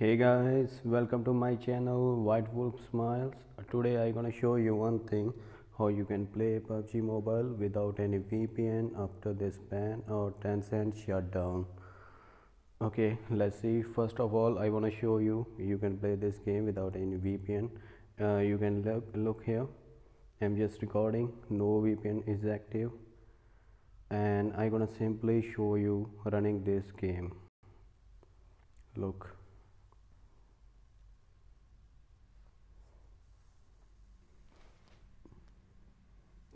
hey guys welcome to my channel white wolf smiles. Today i'm gonna show you one thing how you can play pubg mobile without any vpn after this ban or tencent shutdown. Okay let's see. First of all i want to show you you can play this game without any vpn uh, you can look look here. I'm just recording no vpn is active. And i'm gonna simply show you running this game. Look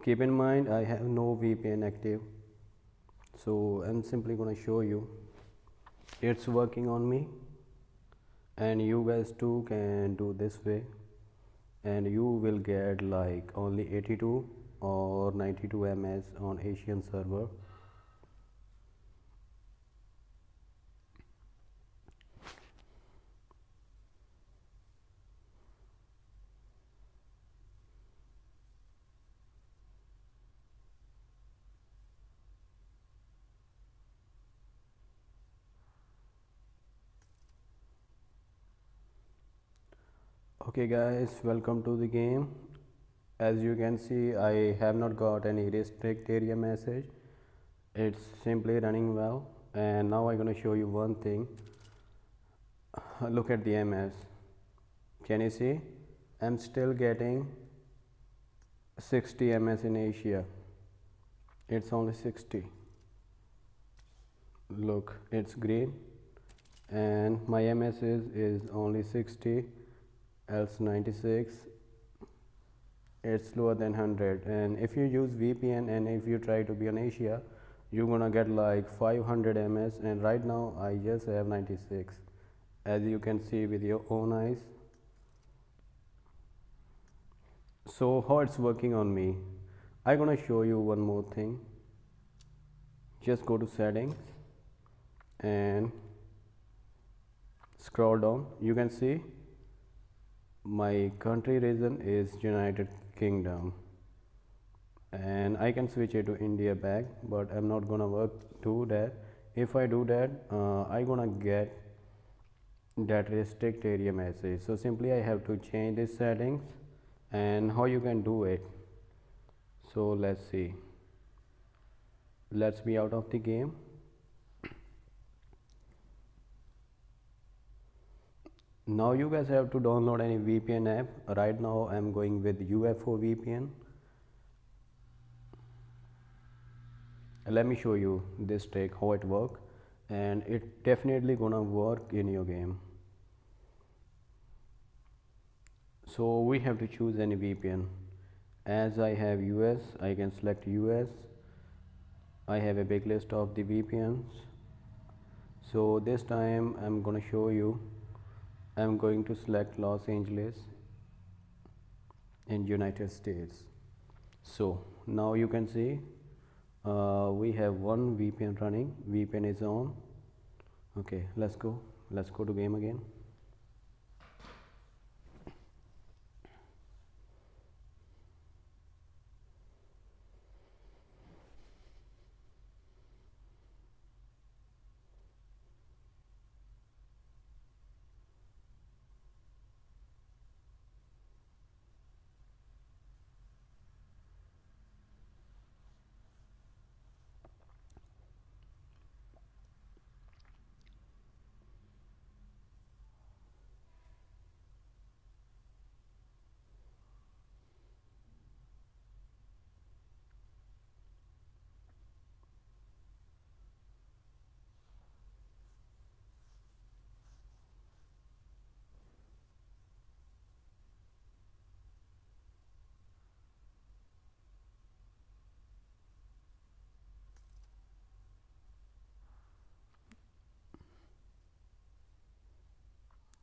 keep in mind I have no VPN active. So I'm simply gonna show you. It's working on me. And you guys too can do this way. And you will get like only 82 or 92 ms on asian server okay guys welcome to the game. As you can see I have not got any restrict area message. It's simply running well. And now I'm gonna show you one thing. Look at the MS can you see? I'm still getting 60 MS in Asia. It's only 60 look it's green. And my MS is, is only 60 else 96 it's lower than 100 and if you use VPN and if you try to be on Asia you're gonna get like 500 ms and right now I just have 96 as you can see with your own eyes. So how it's working on me? I'm gonna show you one more thing. Just go to settings and scroll down. You can see my country region is United Kingdom. And I can switch it to India back but I'm not gonna work do that. If I do that uh, I gonna get that restrict area message so simply I have to change these settings and how you can do it. So let's see. Let's be out of the game now you guys have to download any VPN app. Right now I'm going with UFO VPN let me show you this trick how it work. And it definitely gonna work in your game. So we have to choose any VPN as I have US I can select US I have a big list of the VPNs so this time I'm gonna show you I'm going to select Los Angeles in United States. So now you can see uh, we have one VPN running. VPN is on. Okay let's go. Let's go to game again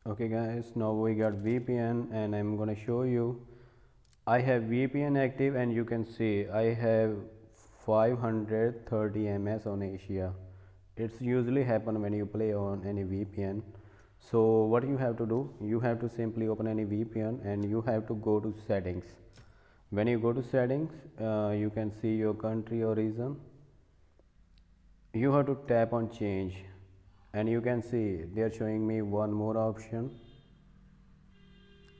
okay guys now we got VPN and I'm gonna show you. I have VPN active and you can see I have 530 ms on Asia. It's usually happen when you play on any VPN so what you have to do you have to simply open any VPN and you have to go to settings. When you go to settings uh, you can see your country or region you have to tap on change and you can see they are showing me one more option.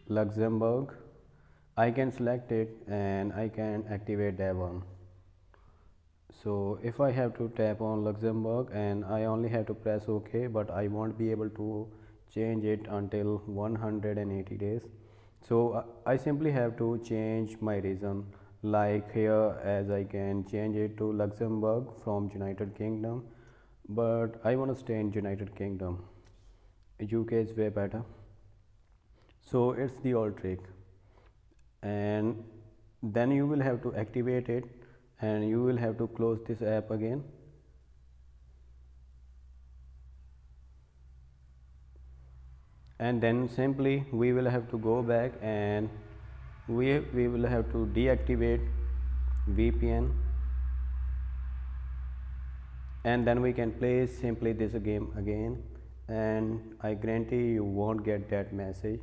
Luxembourg. I can select it and I can activate that one. So if I have to tap on Luxembourg and I only have to press OK but I won't be able to change it until 180 days. So I simply have to change my reason. Like here as I can change it to Luxembourg from United Kingdom but I want to stay in United Kingdom. UK is way better. So it's the old trick. And then you will have to activate it and you will have to close this app again. And then simply we will have to go back and we, we will have to deactivate VPN and then we can play simply this game again. And I guarantee you won't get that message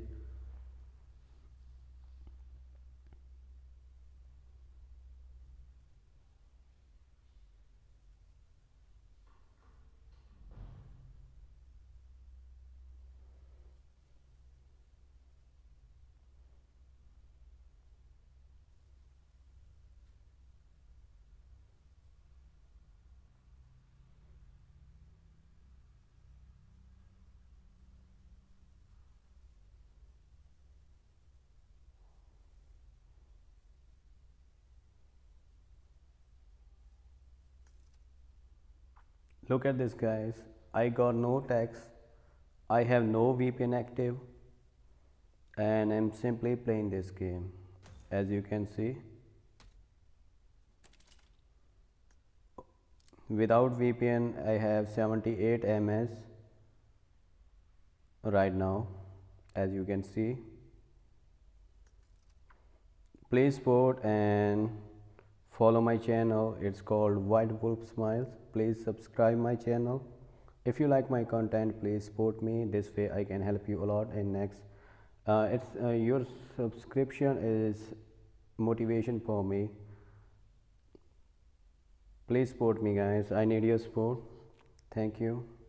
look at this guys. I got no tax. I have no VPN active. And I'm simply playing this game. As you can see without VPN I have 78 ms right now. As you can see please support and follow my channel. It's called white wolf smiles. Please subscribe my channel. If you like my content please support me. This way i can help you a lot. In next uh, it's uh, your subscription is motivation for me. Please support me guys. I need your support. Thank you